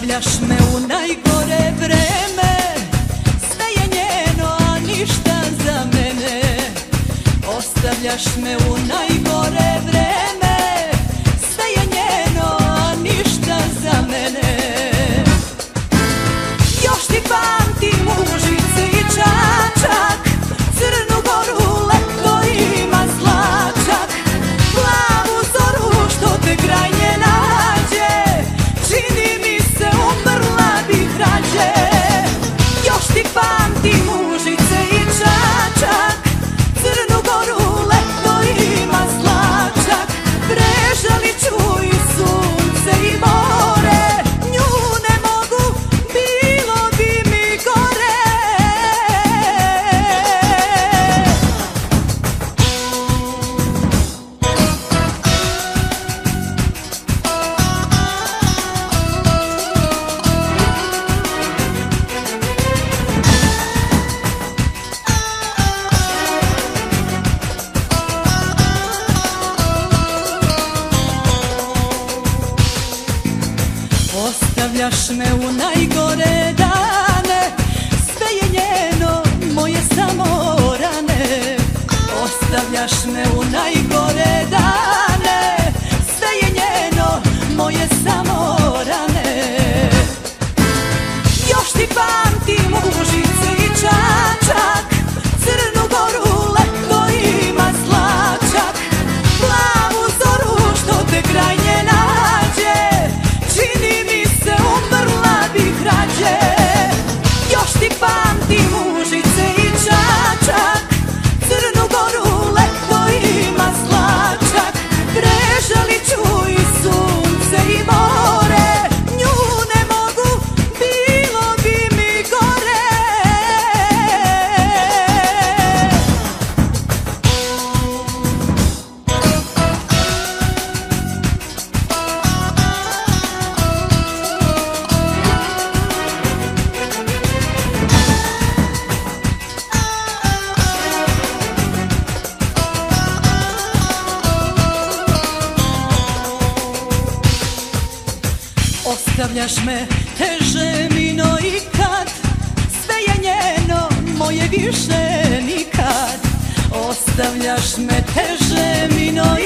Ostavljaš me u najgore vreme. Sve je njeno, a ništa za mene. Ostavljaš me u najgore vreme. Vraćaš me u najgore dane Sve je njeno, moje samo rane. Ostavljaš me u najgore Ostavljaš me, teže mi no ikad. Sve je njeno, moje više nikad. Ostavljaš me, teže mi no